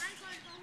I'm going home.